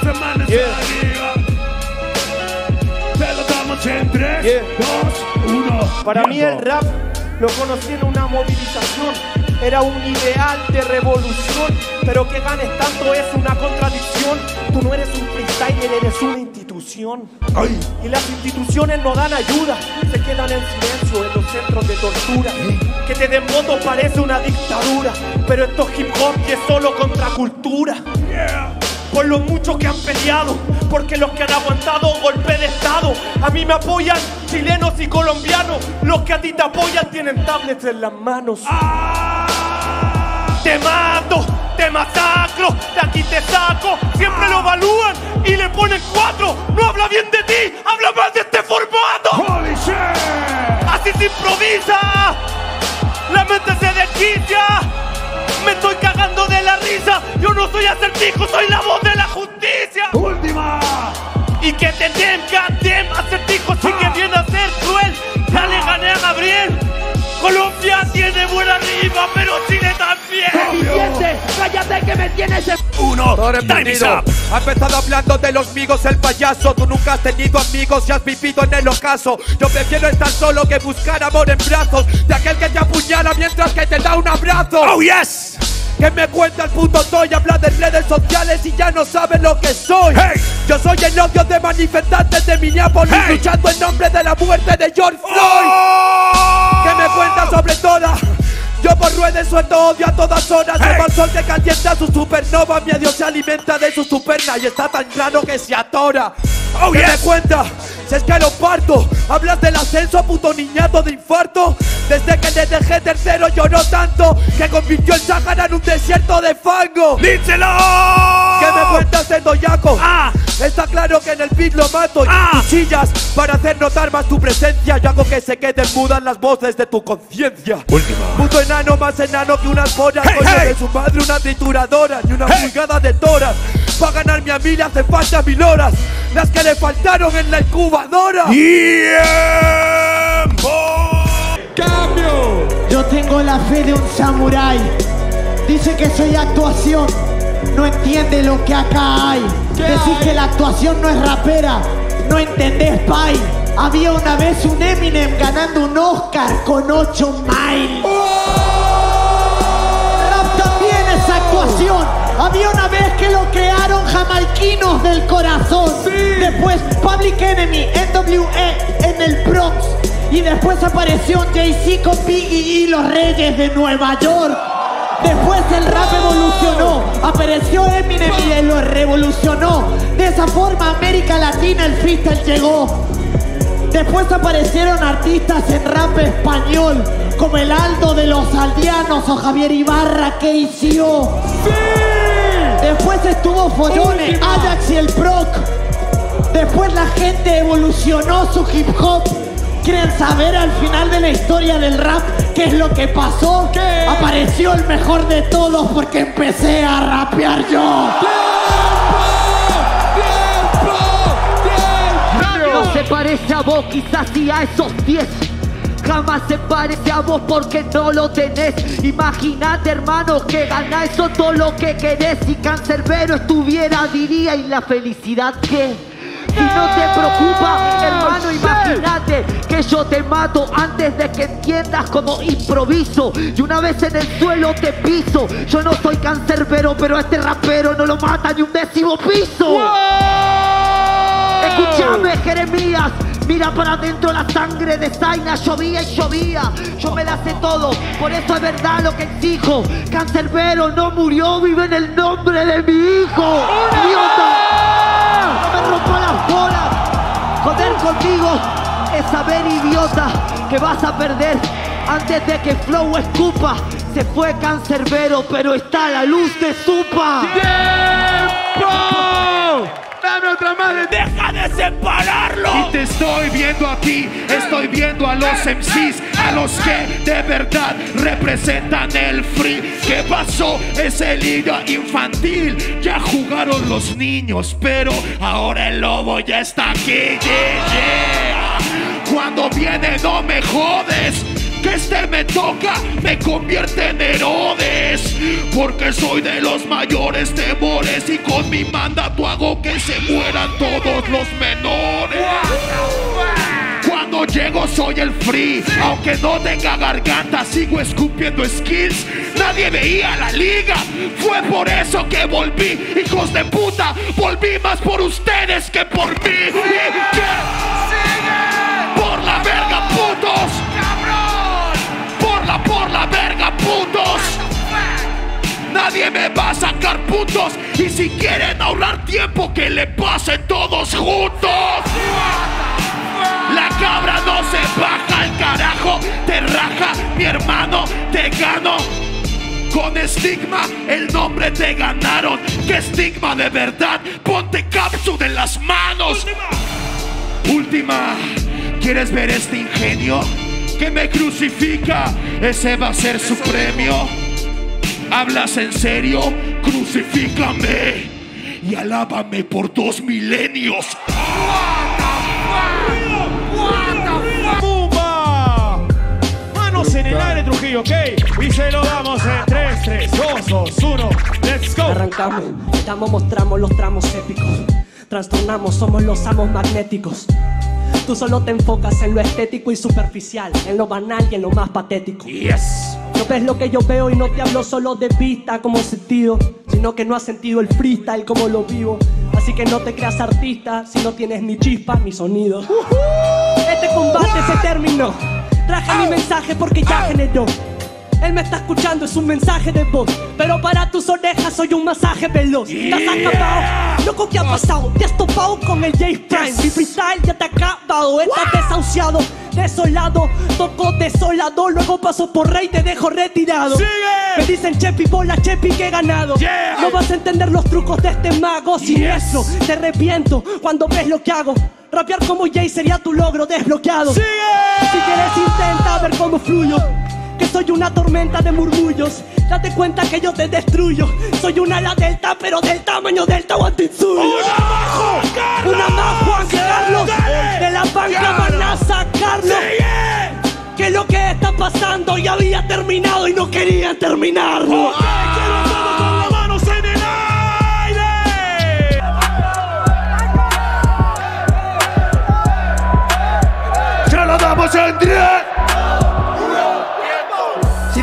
ese man es Yeah. arriba. Te lo damos en 3, Yeah. 2, 1. Para mí el rap lo conocí en una movilización, era un ideal de revolución, pero que ganes tanto es una contradicción. Tú no eres un freestyler, eres una institución. Ay, Y las instituciones no dan ayuda, se quedan en silencio en los centros de tortura. Que te den votos parece una dictadura, pero esto es hip hop y es solo contracultura. yeah. Por los muchos que han peleado, porque los que han aguantado golpe de estado. A mí me apoyan chilenos y colombianos, los que a ti te apoyan tienen tablets en las manos. Te mato, te masacro, de aquí te saco, siempre lo evalúan y le ponen cuatro. No habla bien de ti, habla mal de este formato. Holy shit. Así se improvisa, la mente se desquicia. Me estoy cagando de la risa. Yo no soy acertijo, soy la voz de la justicia. Última. Y que te den, goddamn, acertijo sí que viene a ser cruel. Ya le gané a Gabriel. Colombia tiene buena rima, pero Chile también. Obvio. cállate que me tienes en... Uno. Time is up. Ha empezado hablando de los amigos el payaso. Tú nunca has tenido amigos y has vivido en el ocaso. Yo prefiero estar solo que buscar amor en brazos de aquel que te apuñala mientras que te da un abrazo. Oh, yes. Que me cuenta el puto Toy, habla de redes sociales y ya no sabe lo que soy. Hey. Yo soy el odio de manifestantes de Minneapolis Hey. luchando en nombre de la muerte de George Floyd. Oh. Que me cuenta sobre todas. Yo por ruedas suelto odio a todas horas. Hey. El sol que calienta su supernova. Mi adiós se alimenta de su superna y está tan claro que se atora. Oh, ¿Qué me yes. cuenta? Si es que lo parto. Hablas del ascenso, puto niñato de infarto. Desde que le dejé tercero lloró tanto que convirtió el Sahara en un desierto de fango. ¡Díselo! ¿Qué me cuentas de Doyaco? Ah. Está claro que en el beat lo mato y Ah. cuchillas para hacer notar más tu presencia. Yo hago que se queden mudas las voces de tu conciencia. Última. Puto enano más enano que unas pollas. Hey, coño hey. de su madre una trituradora. Ni una Hey. pulgada de toras. Para ganarme a mí le hace falta mil horas. Las que le faltaron en la incubadora. ¡Tiempo! ¡Cambio! Yo tengo la fe de un samurái. Dice que soy actuación. No entiende lo que acá hay. ¿Qué Decís hay? que la actuación no es rapera. No entendés, pai. Había una vez un Eminem ganando un Oscar con 8 miles. Rap también es actuación. Había una vez que lo crearon jamaiquinos del corazón. Después Public Enemy, NWE en el Bronx. Y después apareció Jay-Z con Biggie y los Reyes de Nueva York. Después el rap evolucionó, apareció Eminem y lo revolucionó. De esa forma América Latina el freestyle llegó. Después aparecieron artistas en rap español, como el Aldo de los Aldeanos o Javier Ibarra que hizo. Después estuvo Follone, Última. Ajax y el Proc. Después la gente evolucionó su hip hop. ¿Quieren saber al final de la historia del rap qué es lo que pasó? ¿Qué? Apareció el mejor de todos porque empecé a rapear yo. ¡Tiempo! Parece a vos, quizás sí a esos 10. Jamás se parece a vos porque no lo tenés. Imagínate, hermano, que gana eso todo lo que querés. Si Cancerbero estuviera, diría, ¿y la felicidad qué? Si no te preocupa, hermano, imagínate que yo te mato antes de que entiendas como improviso. Y una vez en el suelo te piso. Yo no soy cancerbero, pero a este rapero no lo mata ni un décimo piso. Escúchame, Jeremías. Mira para adentro la sangre de Zaina, llovía y llovía. Yo me la sé todo, por eso es verdad lo que exijo. Cancerbero no murió, vive en el nombre de mi hijo. ¡Idiota! No me rompa las bolas. Joder contigo es saber, idiota, que vas a perder antes de que Flow escupa. Se fue Cancerbero, pero está a la luz de Supa. ¡Tiempo! ¡Dame otra madre! ¡Deja de separarlo! Y te estoy viendo aquí, estoy viendo a los MCs, a los que de verdad representan el free. ¿Qué pasó? Es el liga infantil. Ya jugaron los niños, pero ahora el lobo ya está aquí. Yeah, yeah. Cuando viene no me jodes. Que este me toca me convierte en Herodes. Porque soy de los mayores temores y con mi mandato hago que se mueran todos los menores. Cuando llego soy el free, aunque no tenga garganta, sigo escupiendo skills. Nadie veía la liga, fue por eso que volví, hijos de puta. Volví más por ustedes que por mí. Nadie me va a sacar puntos. Y si quieren ahorrar tiempo, que le pasen todos juntos. La cabra no se baja al carajo, te raja, mi hermano, te gano. Con estigma, el nombre te ganaron. ¿Qué estigma de verdad? Ponte cápsula en las manos. Última, ¿quieres ver este ingenio? Que me crucifica, ese va a ser su premio. ¿Hablas en serio? Crucifícame y alábame por dos milenios. Manos en el aire, Trujillo, ¿ok? Y se lo damos en 3, 3, 2, 2, 1. ¡Let's go! Arrancamos, estamos, mostramos los tramos épicos. Trastornamos, somos los amos magnéticos. Tú solo te enfocas en lo estético y superficial, en lo banal y en lo más patético. Yes. No ves lo que yo veo y no te hablo solo de vista como sentido, sino que no has sentido el freestyle como lo vivo. Así que no te creas artista si no tienes ni chispa ni sonido. Este combate se terminó. Traje mi mensaje porque ya generó. Él me está escuchando, es un mensaje de voz. Pero para tus orejas soy un masaje veloz. ¿Te has acabado? Loco, ¿qué ha pasado? Te has topado con el J Prime. Mi freestyle ya te ha acabado. Estás desahuciado, desolado. Toco desolado. Luego paso por rey, te dejo retirado. Me dicen Chepi, bola Chepi, que he ganado. No vas a entender los trucos de este mago siniestro. Te arrepiento cuando ves lo que hago. Rapear como Jay sería tu logro desbloqueado. Si quieres, intenta ver cómo fluyo. Soy una tormenta de murmullos. Date cuenta que yo te destruyo. Soy una ala delta, pero del tamaño del Tahuantinsuyo. ¡Una majo! ¡Una más Juan Carlos! De la banca van a sacarlo. Que lo que está pasando ya había terminado y no querían terminarlo. manos en el aire! Se lo damos en 10.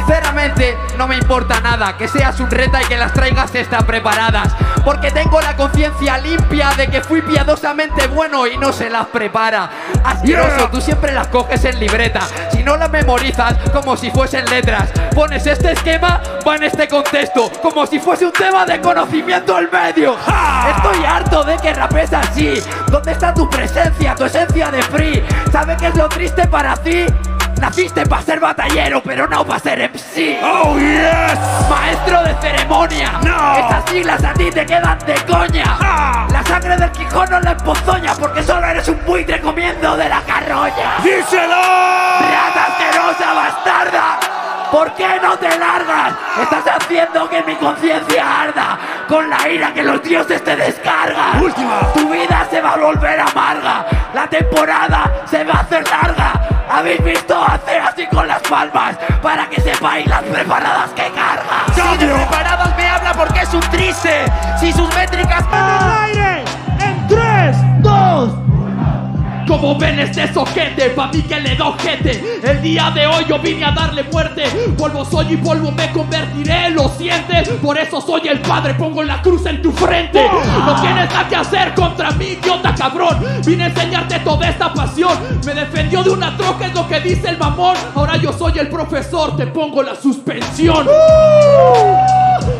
Sinceramente, no me importa nada que seas un reta y que las traigas están preparadas. Porque tengo la conciencia limpia de que fui piadosamente bueno y no se las prepara. Asqueroso, Yeah. tú siempre las coges en libreta. Si no las memorizas, como si fuesen letras. Pones este esquema, va en este contexto, como si fuese un tema de conocimiento al medio. Estoy harto de que rapes así. ¿Dónde está tu presencia, tu esencia de free? ¿Sabe qué es lo triste para ti? Naciste para ser batallero, pero no para ser MC. Oh, yes. Maestro de ceremonia. No. Estas siglas a ti te quedan de coña. Ah. La sangre del Quijón no la empozoña porque solo eres un buitre comiendo de la carroña. ¡Díselo! ¡Rata asquerosa, bastarda! ¿Por qué no te largas? Estás haciendo que mi conciencia arda con la ira que los dioses te descargan. Última. Tu vida se va a volver amarga. La temporada se va a hacer larga. Habéis visto hacer así con las palmas para que sepáis las preparadas que cargas. Si de preparadas me habla porque es un triste. Si sus métricas aire! Como ven este soquete, pa' mí que le da ojete. El día de hoy yo vine a darle muerte. Polvo soy y polvo me convertiré, ¿lo sientes? Por eso soy el padre, pongo la cruz en tu frente. No tienes nada que hacer contra mí, idiota cabrón. Vine a enseñarte toda esta pasión. Me defendió de una troca, es lo que dice el mamón. Ahora yo soy el profesor, te pongo la suspensión.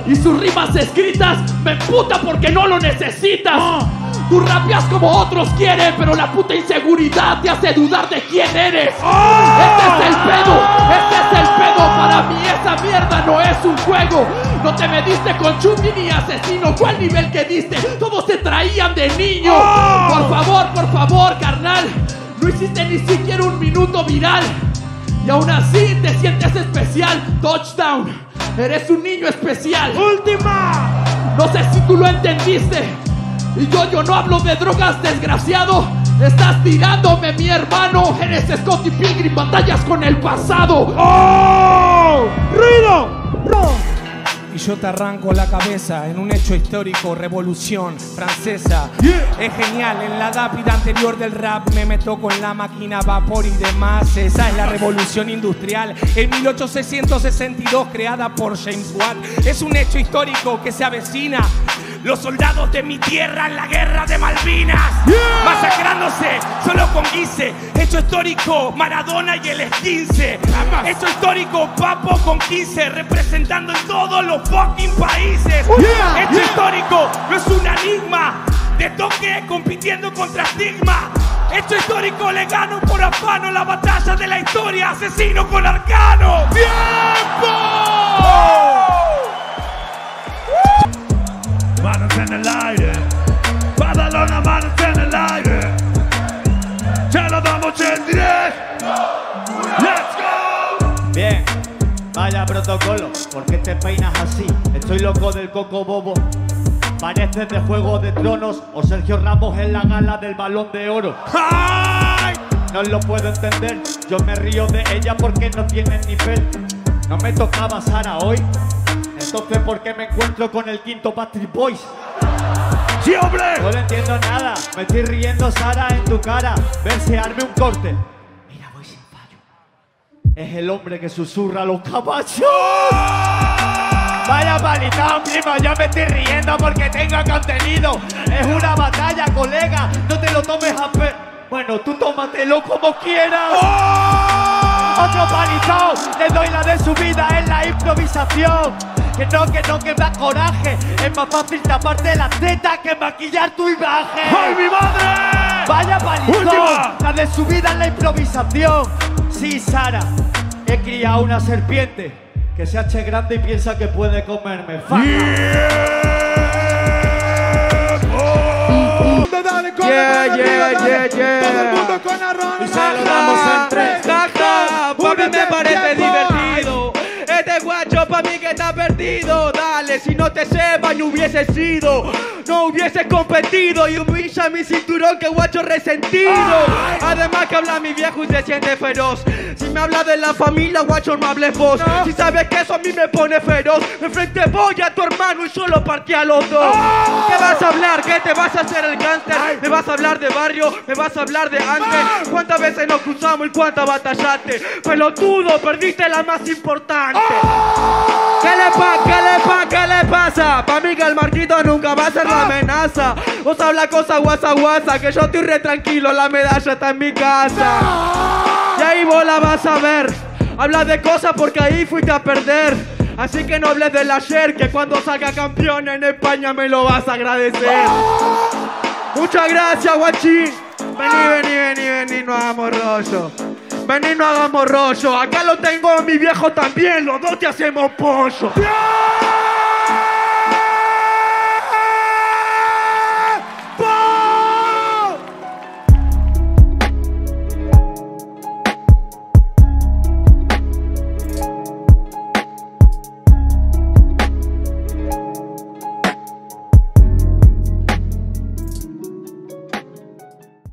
Y sus rimas escritas me emputa porque no lo necesitas. Tú rapeas como otros quieren, pero la puta inseguridad te hace dudar de quién eres. Este es el pedo, este es el pedo. Para mí esa mierda no es un juego. No te mediste con Chucky ni asesino. ¿Cuál nivel que diste? Todos te traían de niño. Por favor, por favor, carnal. No hiciste ni siquiera un minuto viral. Y aún así te sientes especial. Touchdown. Eres un niño especial. última. No sé si tú lo entendiste. Y yo, yo no hablo de drogas, desgraciado. Estás tirándome, mi hermano. Eres Scotty Pilgrim, batallas con el pasado. ¡Oh! ¡Ruido! y yo te arranco la cabeza en un hecho histórico, revolución francesa. Es genial, en la dápida anterior del rap me meto con la máquina vapor y demás. Esa es la revolución industrial en 1862 creada por James Watt. Es un hecho histórico que se avecina. Los soldados de mi tierra en la guerra de Malvinas, masacrándose solo con guise. Hecho histórico, Maradona y el esquince. Hecho histórico, Papo con 15, representando en todos los fucking países. Hecho histórico, no es un enigma. De toque compitiendo contra estigma. Hecho histórico, le gano por afano la batalla de la historia. Asesino con arcano. Manos en el aire. Badalona, manos en el aire. Ya lo damos en directo. Let's go. Bien, vaya protocolo, ¿por qué te peinas así? Estoy loco del coco bobo. Pareces de Juego de Tronos o Sergio Ramos en la gala del Balón de Oro. No lo puedo entender, yo me río de ella porque no tiene nivel. No me tocaba Sara hoy, entonces ¿por qué me encuentro con el quinto Patrick Boys? ¡Sí, hombre! No le entiendo nada, me estoy riendo Sara en tu cara, versearme un corte. Mira, voy sin fallo. Es el hombre que susurra a los caballos. Vaya palizón, primo, yo me estoy riendo porque tengo contenido. Es una batalla, colega, no te lo tomes a pe... Bueno, tú tómatelo como quieras. Otro palizón, le doy la de su vida en la improvisación. Que no, que no, que me da coraje. Es más fácil taparte la teta que maquillar tu imagen. ¡Ay, mi madre! Vaya palizón, Última. la de su vida en la improvisación. Sí, Sara, he criado una serpiente que se hace grande y piensa que puede comerme. Faca. Dale con Yeah, la yeah, arriba, dale. yeah, yeah. Todo el mundo con la ronda. Y se lo damos en tres. Jaja, porque me parece divertido. Este guacho pa' mí que está perdido. Si no te sepa, no hubiese sido. No hubiese competido y humilla mi cinturón que guacho resentido. Además que habla mi viejo y se siente feroz. Si me habla de la familia, guacho, no hables vos. Si sabes que eso a mí me pone feroz. Enfrente voy a tu hermano y solo partí a los dos. ¿Qué vas a hablar? ¿Qué te vas a hacer el gánster? ¿Me vas a hablar de barrio? ¿Me vas a hablar de antes? ¿Cuántas veces nos cruzamos y cuántas batallaste? Pelotudo, perdiste la más importante. ¿Qué le pasa? ¿Qué le pasa? ¿Qué le pasa? Pa' mí que el Marquito nunca va a ser la amenaza. Vos habla cosa guasa guasa, que yo estoy re tranquilo, la medalla está en mi casa. Y ahí vos la vas a ver. Habla de cosas porque ahí fuiste a perder. Así que no hables del ayer, que cuando salga campeón en España me lo vas a agradecer. Muchas gracias, guachín. Vení, vení, vení, vení, no hagamos rollo. Vení, no hagamos rollo. Acá lo tengo a mi viejo también, los dos te hacemos pollo.